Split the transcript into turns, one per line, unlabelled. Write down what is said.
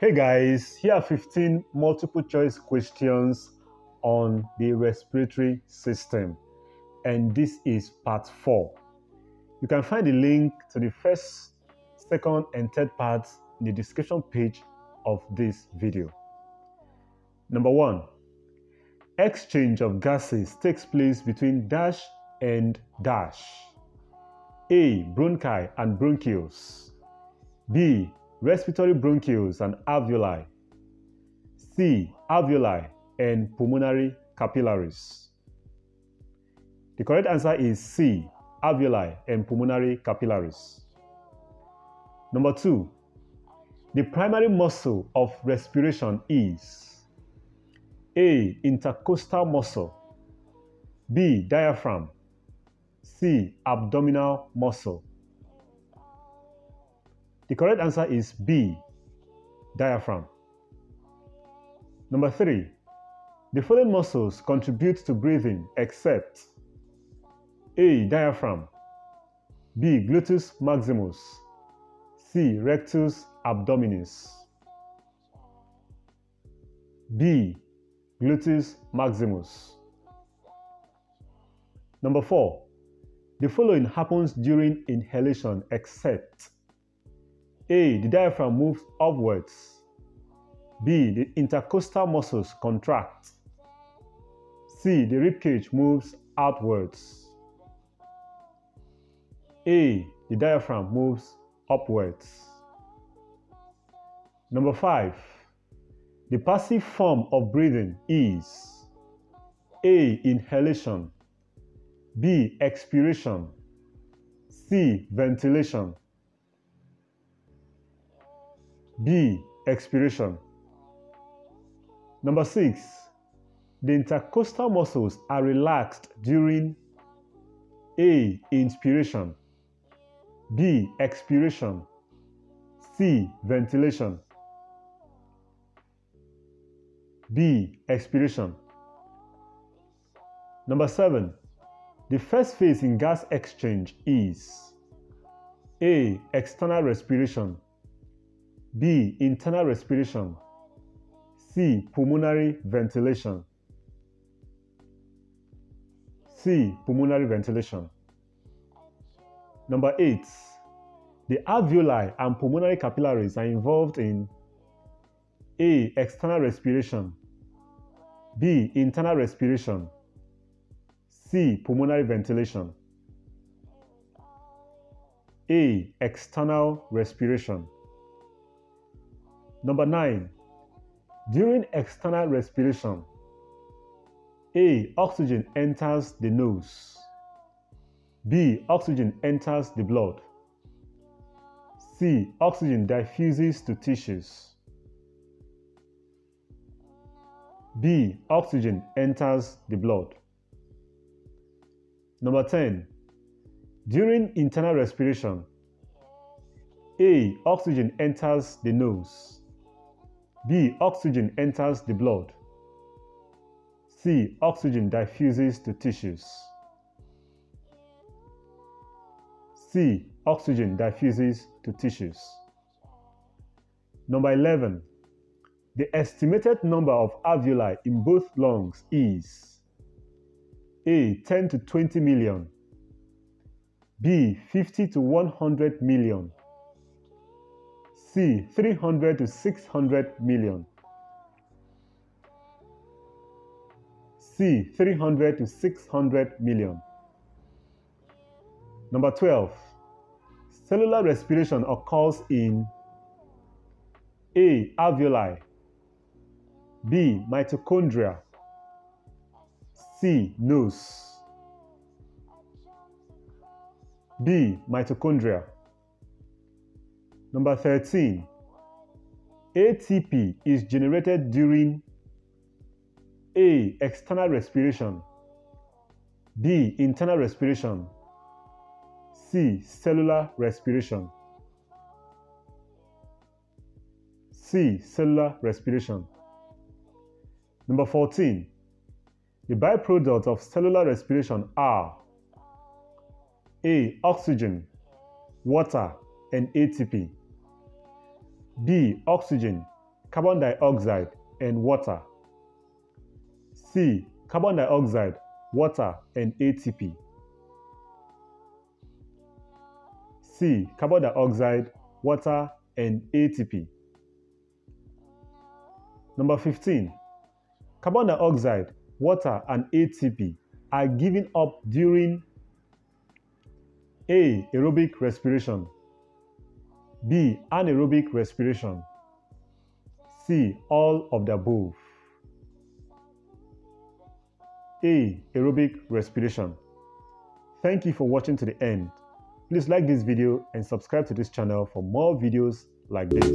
Hey guys, here are 15 multiple choice questions on the respiratory system, and this is part 4. You can find the link to the first, second, and third parts in the description page of this video. Number 1. Exchange of gases takes place between dash and dash. A. Bronchi and bronchioles. B. Respiratory bronchioles and alveoli. C. Alveoli and pulmonary capillaries. The correct answer is C. Alveoli and pulmonary capillaries. Number two, the primary muscle of respiration is A. Intercostal muscle, B. Diaphragm, C. Abdominal muscle. The correct answer is B. Diaphragm. Number three, the following muscles contribute to breathing except A. Diaphragm, B. Gluteus maximus, C. Rectus abdominis. B. Gluteus maximus. Number four, the following happens during inhalation except A. The diaphragm moves upwards. B. The intercostal muscles contract. C. The ribcage moves outwards. A. The diaphragm moves upwards. Number 5. The passive form of breathing is A. Inhalation B. Expiration C. Ventilation B. Expiration Number 6. The intercostal muscles are relaxed during A. Inspiration B. Expiration C. Ventilation B. Expiration Number 7. The first phase in gas exchange is A. External respiration B. Internal respiration C. Pulmonary ventilation C. Pulmonary ventilation Number 8. The alveoli and pulmonary capillaries are involved in A. External respiration B. Internal respiration C. Pulmonary ventilation A. External respiration Number 9. During external respiration, A. Oxygen enters the nose. B. Oxygen enters the blood. C. Oxygen diffuses to tissues. B. Oxygen enters the blood. Number 10. During internal respiration, A. Oxygen enters the nose. B. Oxygen enters the blood. C. Oxygen diffuses to tissues. C. Oxygen diffuses to tissues. Number 11. The estimated number of alveoli in both lungs is A. 10 to 20 million, B. 50 to 100 million, C. 300 to 600 million, C. 300 to 600 million. Number 12. Cellular respiration occurs in A. Alveoli B. Mitochondria C. Nose B. Mitochondria Number 13. ATP is generated during A. External respiration B. Internal respiration C. Cellular respiration. C. Cellular respiration. Number 14. The byproducts of cellular respiration are A. Oxygen, water, and ATP. B. Oxygen, carbon dioxide and water. C. Carbon dioxide, water, and ATP. C. Carbon dioxide, water, and ATP. Number 15. Carbon dioxide, water, and ATP are given up during A. Aerobic respiration. B. Anaerobic respiration. C. All of the above. A. Aerobic respiration. Thank you for watching to the end. Please like this video and subscribe to this channel for more videos like this.